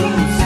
you.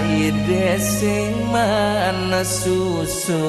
Saide sing manesusu